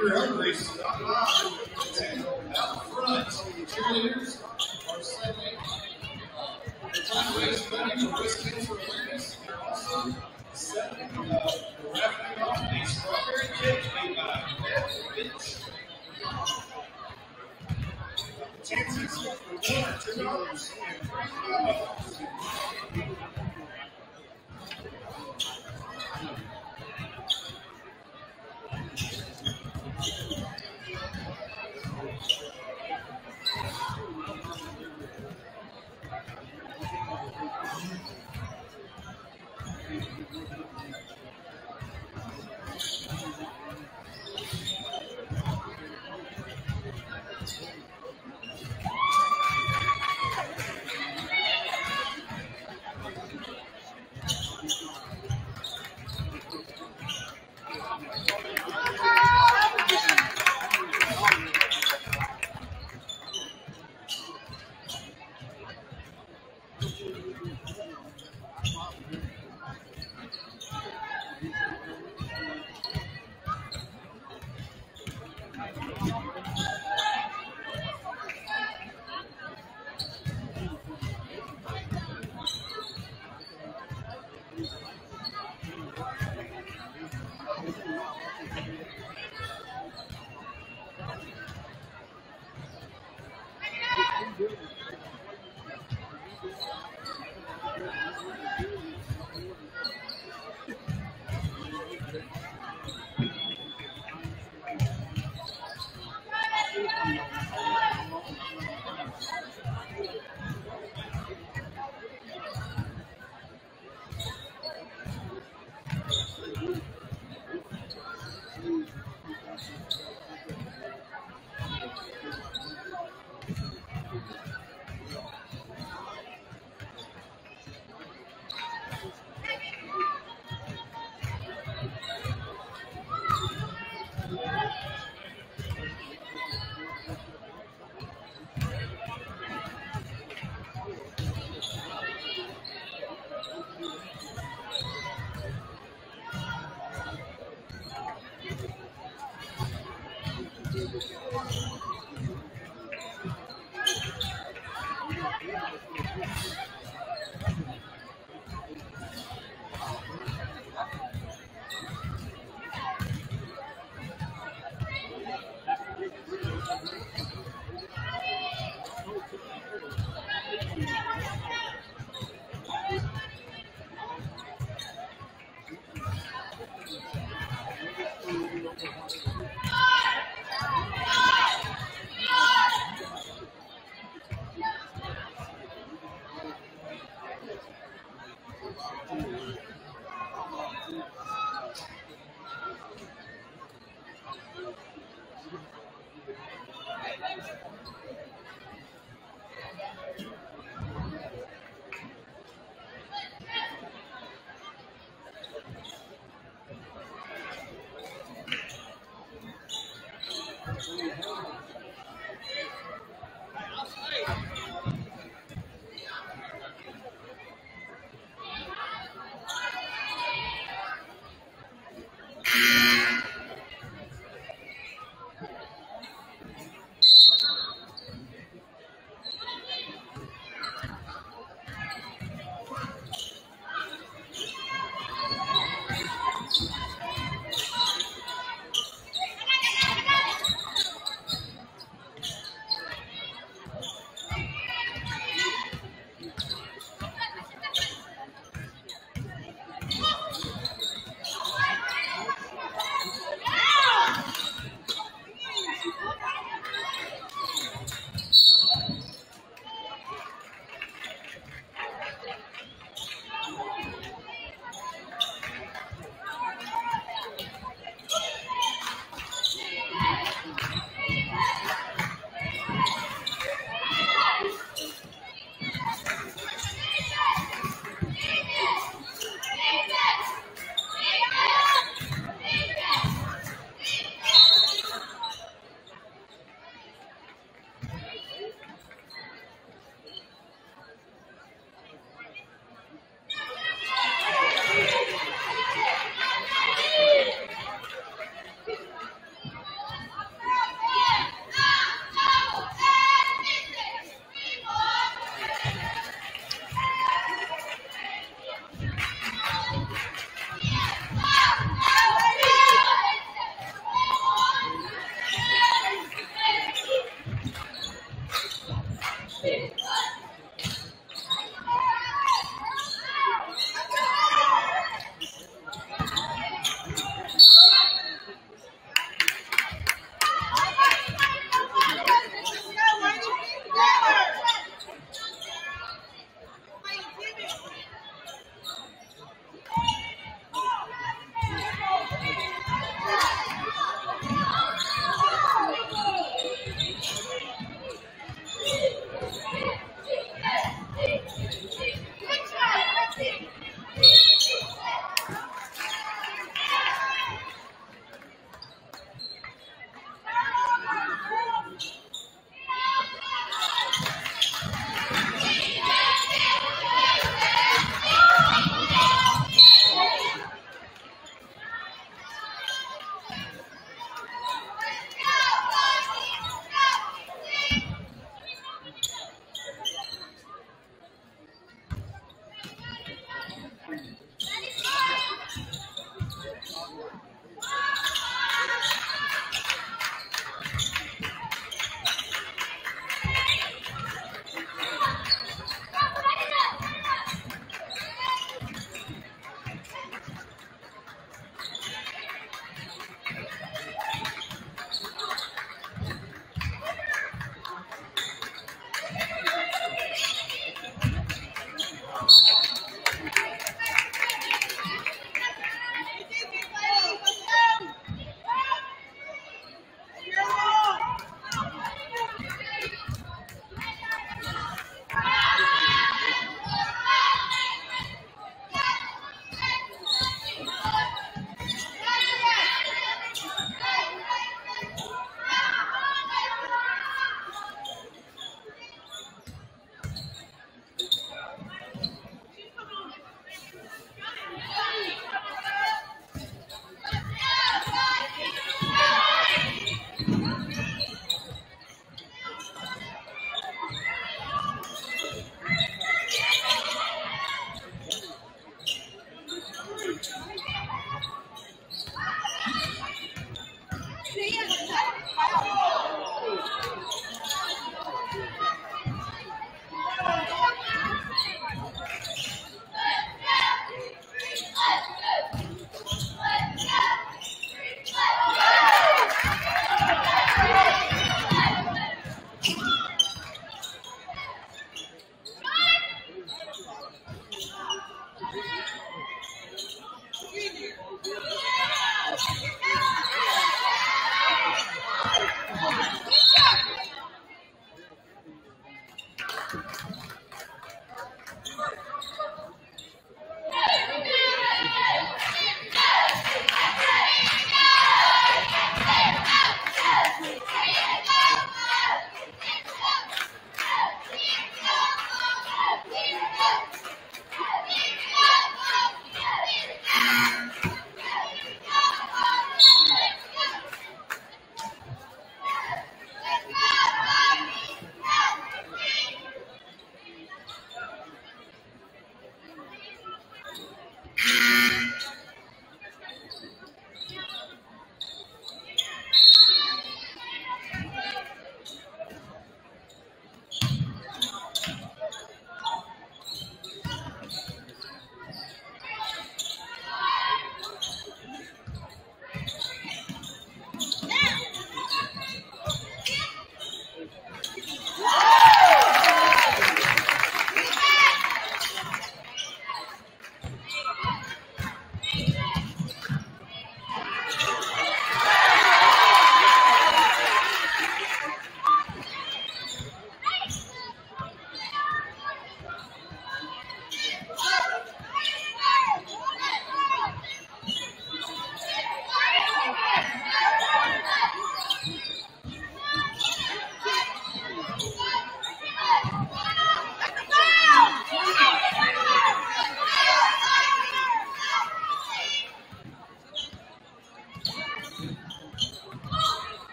you're hungry,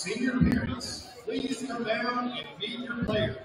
Senior parents, please come down and meet your player.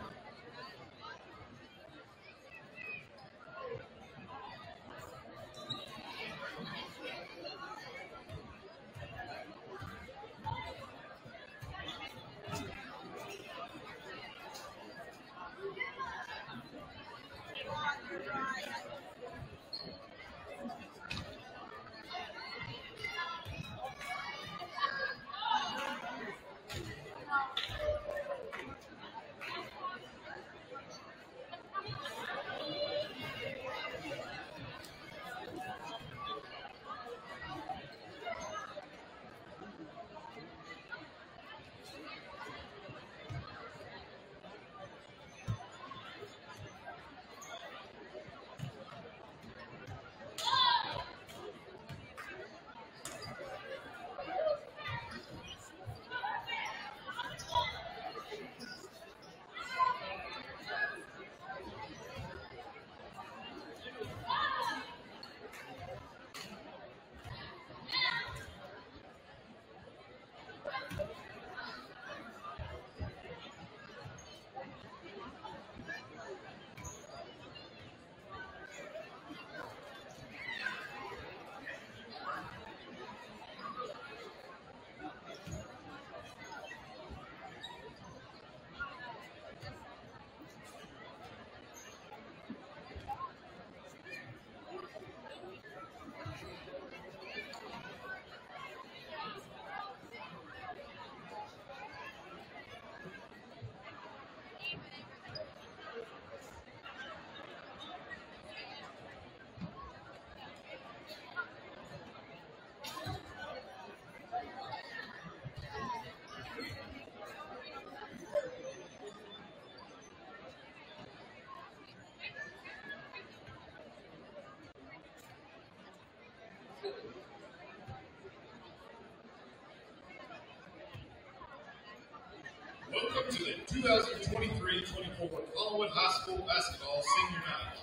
Welcome to the 2023-24 Collinwood High School Basketball Senior Night.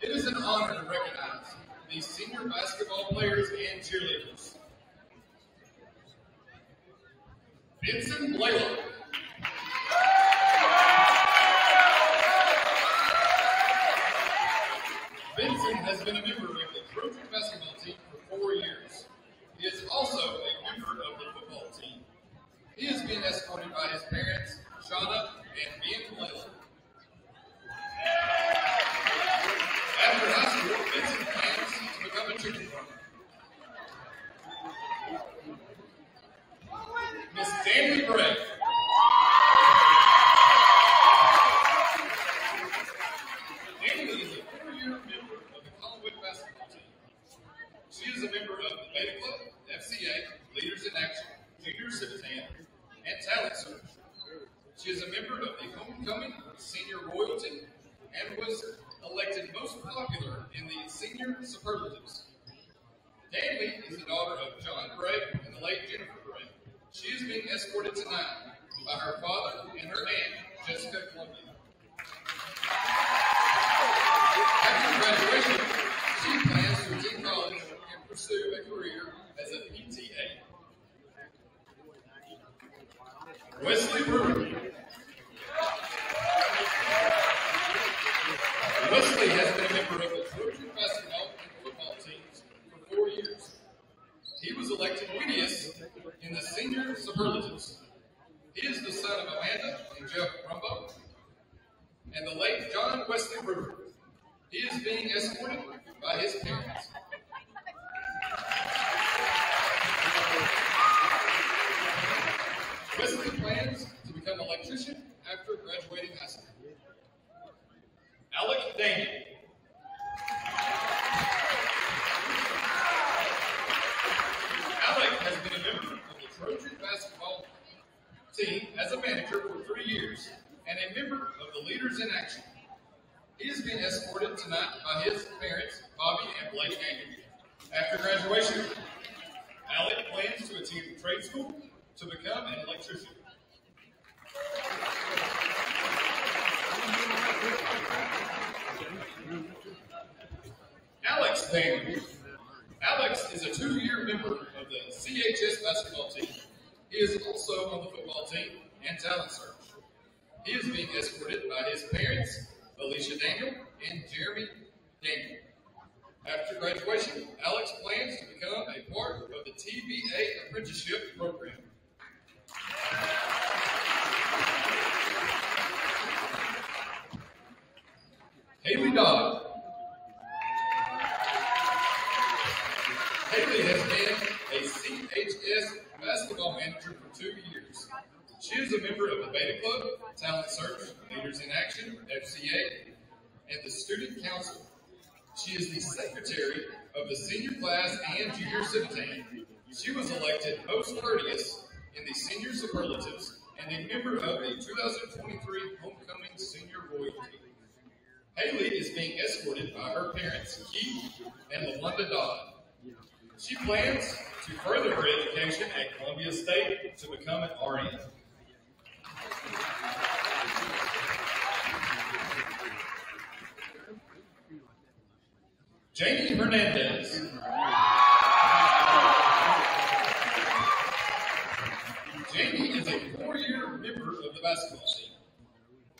It is an honor to recognize these senior basketball players and cheerleaders. Vincent Blaylock. Vincent has been a member of the Trojan basketball team for four years. He is also a member of the football team. He is being escorted by his parents, Shauna and Ben Blaylock. After high school, Vincent plans to become a chicken farmer. Miss Danny Bray. Danny is a four-year member of the Collinwood basketball team. She is a member of the Beta Club, FCA, Leaders in Action, Junior Civitan, and Talent Search. She is a member of the Homecoming Senior Royalty and was elected most popular in the Senior Superlatives. Danley is the daughter of John Bray and the late Jennifer Bray. She is being escorted tonight by her father and her aunt, Jessica Columbia. After graduation, she plans to attend college and pursue a career as a PTA. Wesley Brewer. Wesley has been a member of the Trojan basketball and football teams for four years. He was elected wittiest in the senior superlatives. He is the son of Amanda and Jeff Rumbo and the late John Wesley Brewer. He is being escorted by his parents. Wesley plans to become an electrician after graduating high school. Alec Daniel. Alec has been a member of the Trojan basketball team as a manager for three years and a member of the Leaders in Action. He is being escorted tonight by his parents, Bobby and Blake Daniel. After graduation, Alec plans to attend trade school to become an electrician. Alex Daniel. Alex is a two-year member of the CHS basketball team. He is also on the football team and talent search. He is being escorted by his parents, Alicia Daniel and Jeremy Daniel. After graduation, Alex plans to become a part of the TVA apprenticeship program. Haley Dodd. Haley has been a CHS basketball manager for two years. She is a member of the Beta Club, Talent Search, Leaders in Action, FCA, and the Student Council. She is the secretary of the senior class and junior civitan. She was elected most courteous in the senior superlatives and a member of the 2023 Homecoming Senior Royalty. Haley is being escorted by her parents, Keith and LaWanda Dodd. She plans to further her education at Columbia State to become an RN. Jamie Hernandez. Jamie is a four-year member of the basketball team.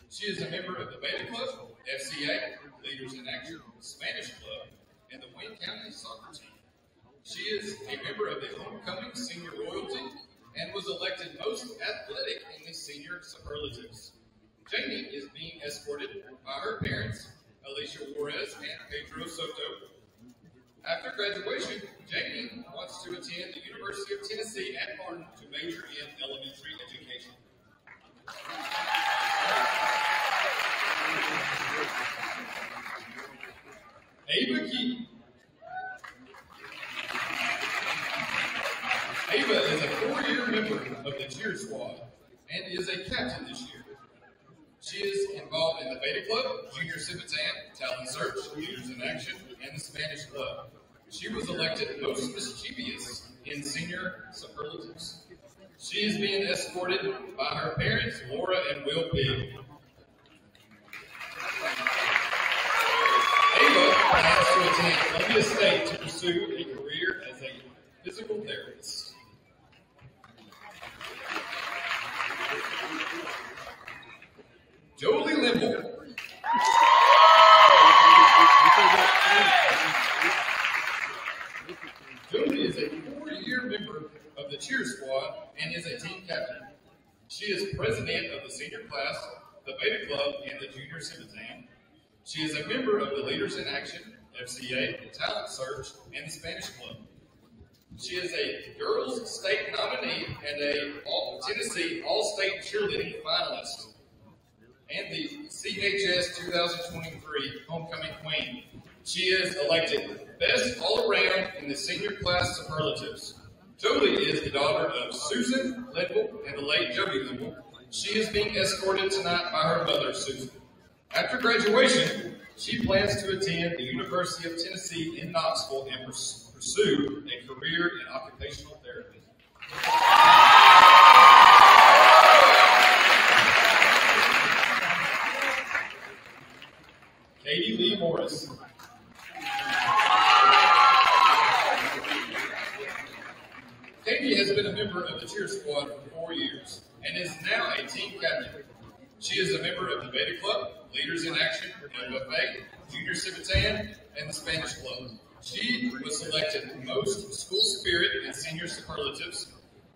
She is a member of the Beta Club, FCA, Leaders in Action, Spanish Club, and the Wayne County Soccer Team. She is a member of the Homecoming Senior Royalty and was elected most athletic in the senior superlatives. Jamie is being escorted by her parents, Alicia Juarez and Pedro Soto. After graduation, Jamie wants to attend the University of Tennessee at Martin to major in elementary education. Ava Key. Ava is a four-year member of the cheer squad and is a captain this year. She is involved in the Beta Club, Junior Civitan, Talent Search, Leaders in Action, and the Spanish Club. She was elected most mischievous in senior superlatives. She is being escorted by her parents, Laura and Will Pig. Ava plans to attend Columbia State to pursue a career as a physical therapist. Jolie Linville. Jolie is a four-year member of the cheer squad and is a team captain. She is president of the senior class, the Beta Club, and the Junior Civitan. She is a member of the Leaders in Action, FCA, Talent Search, and the Spanish Club. She is a girls state nominee and a Tennessee All-State cheerleading finalist and the CHS 2023 Homecoming Queen. She is elected Best All Around in the Senior Class Superlatives. Jolie is the daughter of Susan Linville and the late Jody Linville. She is being escorted tonight by her mother, Susan. After graduation, she plans to attend the University of Tennessee in Knoxville and pursue a career in occupational therapy. Katie Lee Morris. Katie has been a member of the cheer squad for four years and is now a team captain. She is a member of the Beta Club, Leaders in Action, LFA, Junior Civitan, and the Spanish Club. She was selected most school spirit and senior superlatives.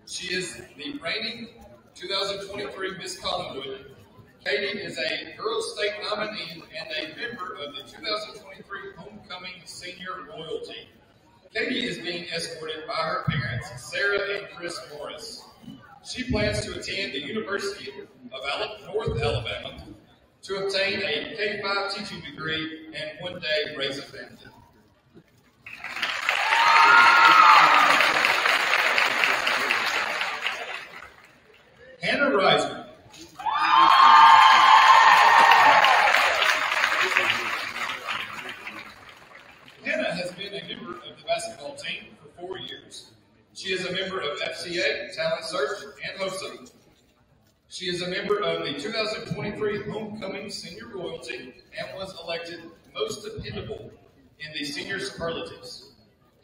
She is the reigning 2023 Miss Collinwood. Katie is a girls state nominee and a member of the 2023 Homecoming Senior Royalty. Katie is being escorted by her parents, Sarah and Chris Morris. She plans to attend the University of North Alabama to obtain a K-5 teaching degree and one day raise a family. Hannah Reiser. Hannah has been a member of the basketball team for four years. She is a member of FCA, Talent Search, and HOSA. She is a member of the 2023 Homecoming Senior Royalty and was elected most dependable in the senior superlatives.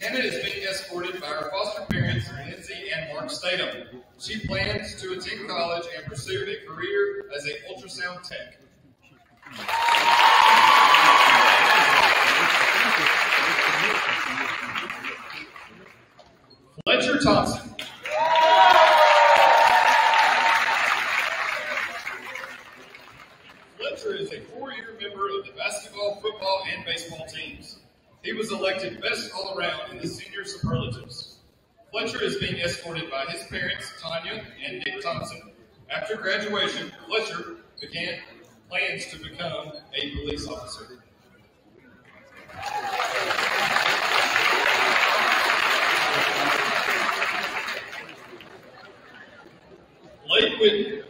Hannah is being escorted by her foster parents, Lindsay and Mark Statham. She plans to attend college and pursue a career as an ultrasound tech. Fletcher Thompson. Fletcher is a four-year member of the basketball, football, and baseball teams. He was elected best all around in the senior superlatives. Fletcher is being escorted by his parents, Tanya and Nick Thompson. After graduation, Fletcher began plans to become a police officer. Blake Whitney.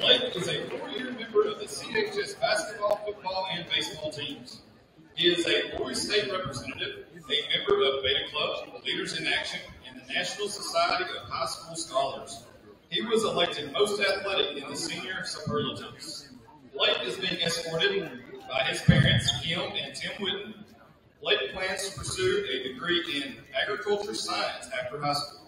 Blake is a four-year member of the CHS basketball, football, and baseball teams. He is a boys state representative, a member of Beta Club, Leaders in Action, and the National Society of High School Scholars. He was elected most athletic in the senior superlatives. Blake is being escorted by his parents, Kim and Tim Whitten. Blake plans to pursue a degree in agriculture science after high school.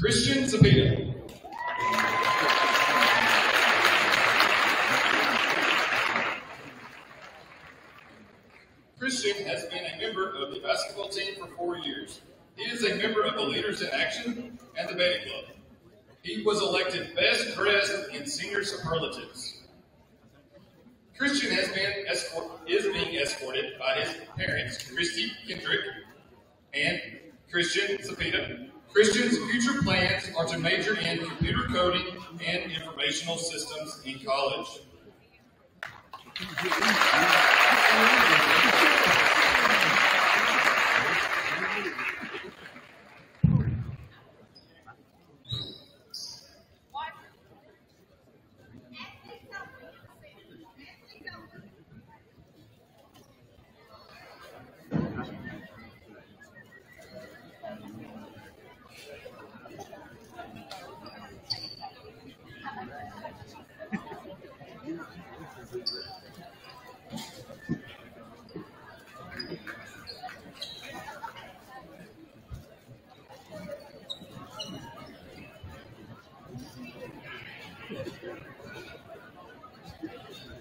Christian Zapita. Christian has been a member of the basketball team for four years. He is a member of the Leaders in Action and the Beta Club. He was elected best dressed in senior superlatives. Christian has been escort, is being escorted by his parents, Christy Kendrick and Christian Zapita. Christian's future plans are to major in computer coding and informational systems in college.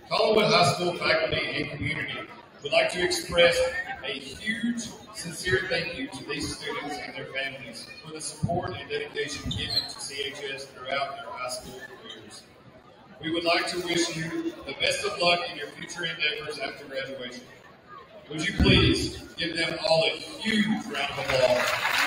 Collinwood High School faculty and community would like to express a huge, sincere thank you to these students and their families for the support and dedication given to CHS throughout their high school careers. We would like to wish you the best of luck in your future endeavors after graduation. Would you please give them all a huge round of applause?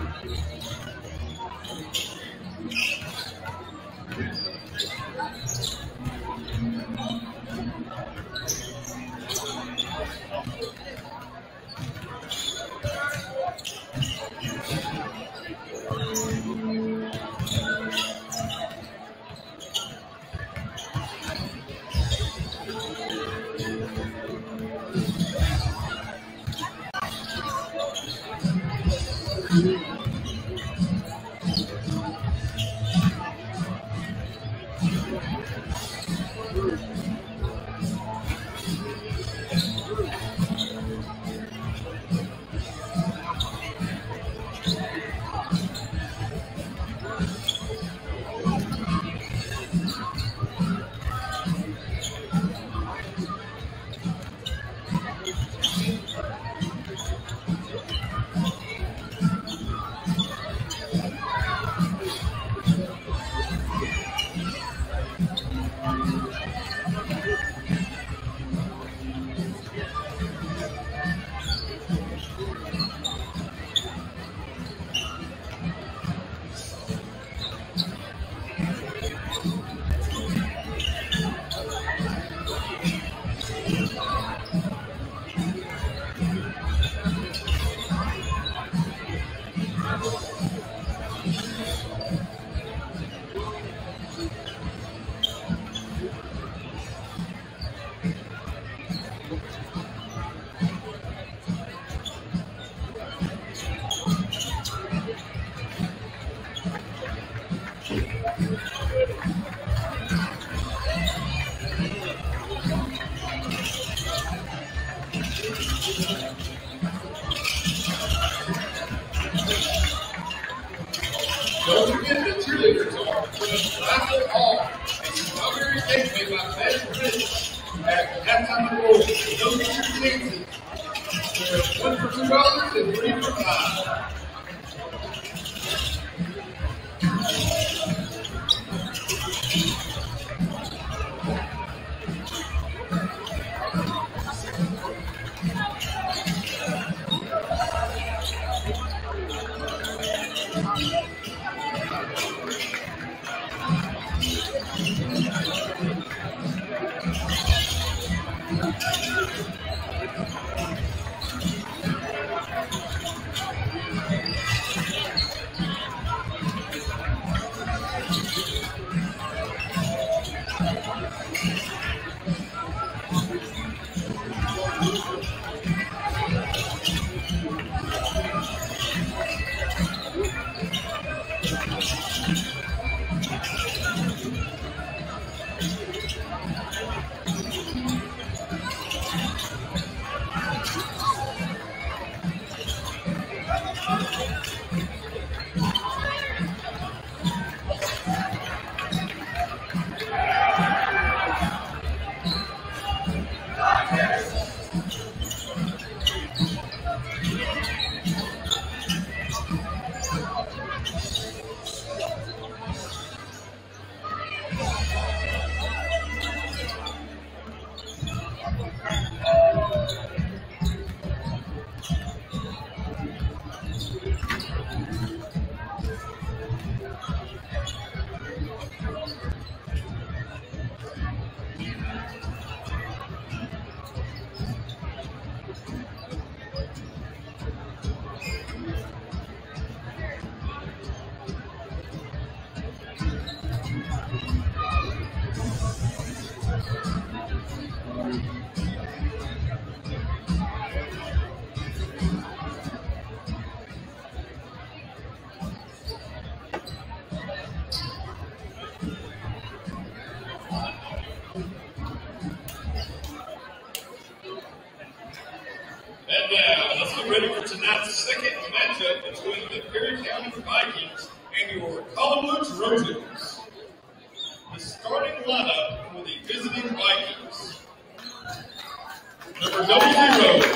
Don't forget the cheerleaders are for the raffle all. A strawberry cake made by Best Rich ready for tonight's second matchup between the Perry County Vikings and your Collinwood Trojans. The starting lineup for the visiting Vikings. Number 00,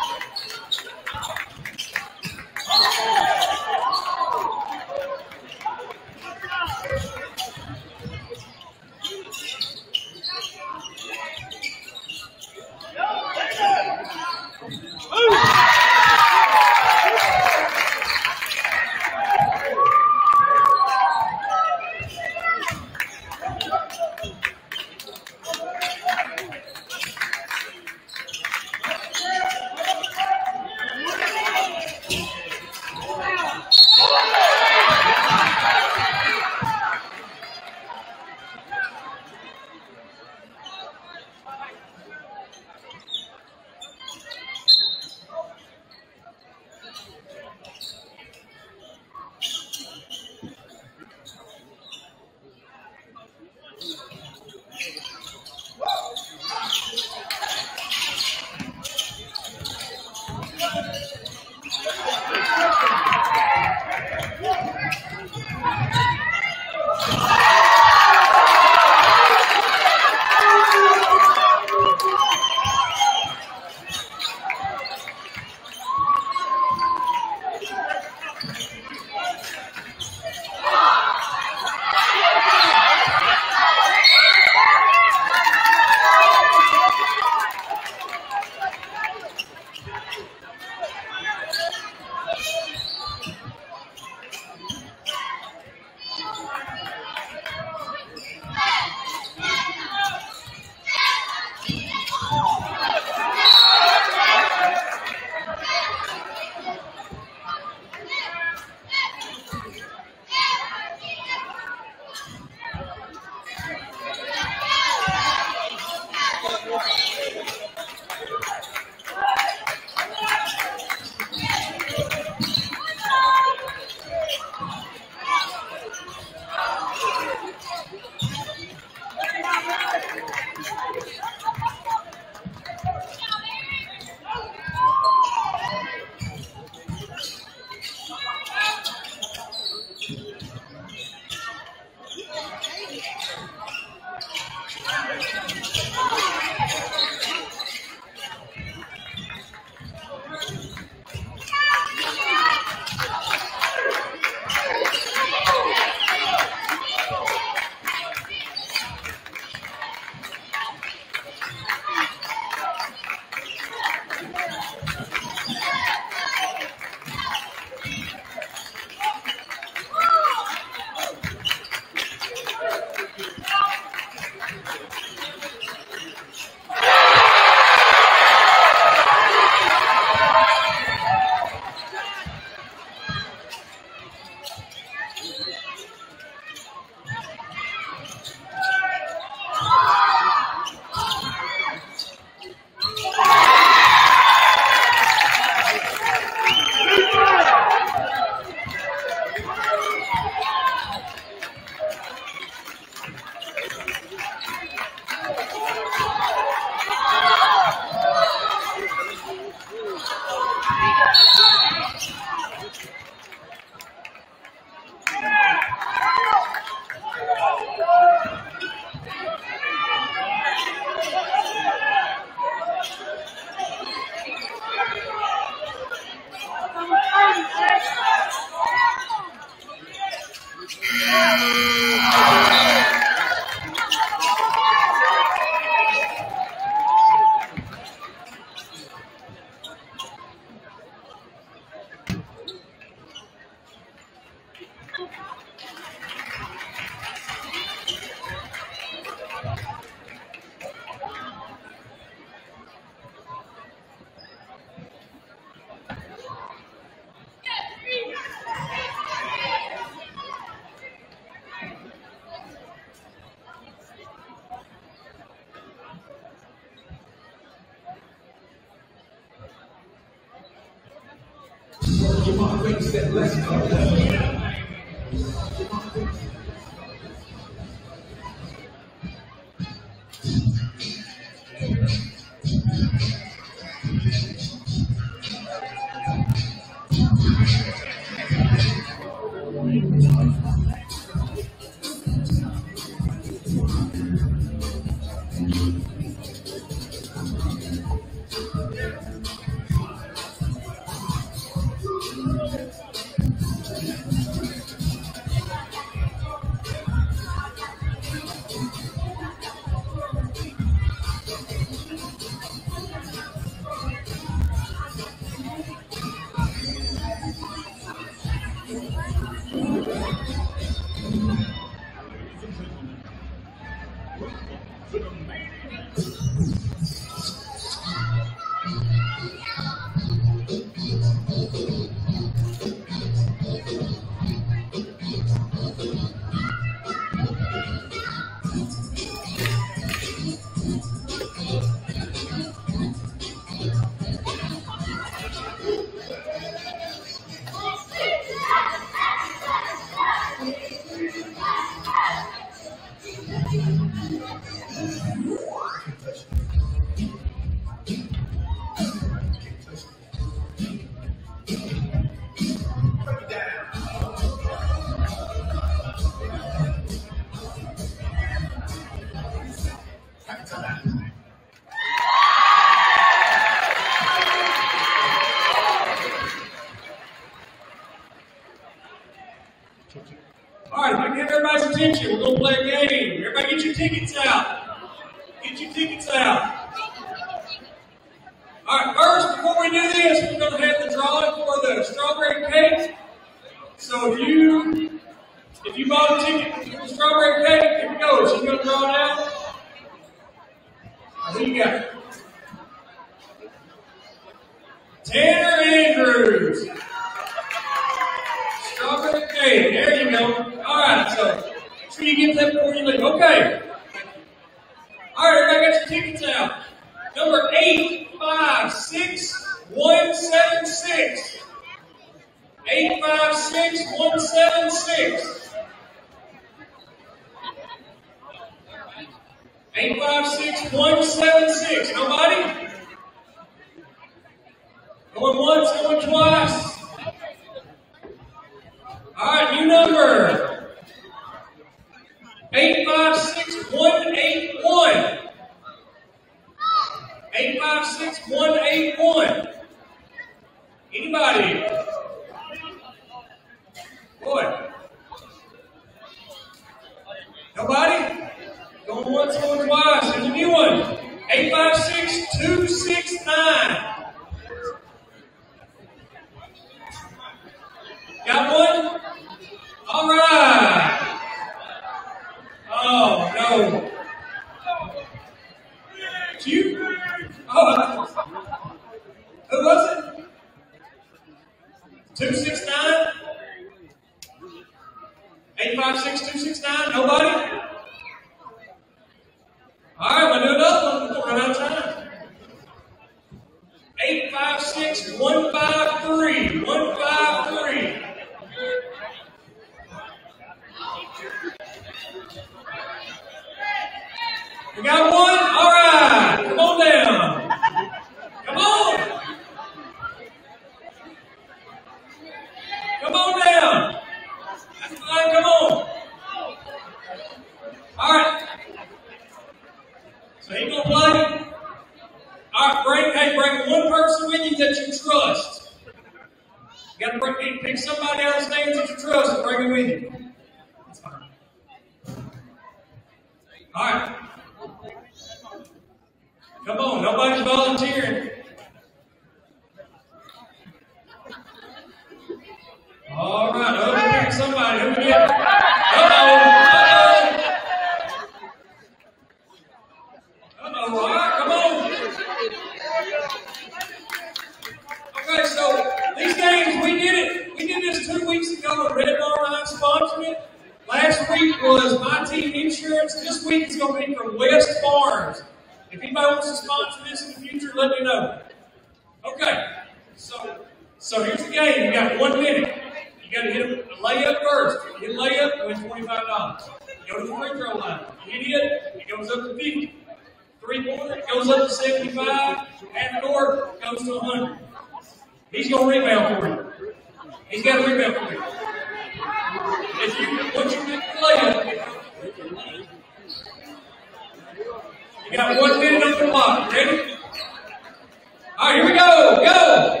All right, here we go. Go.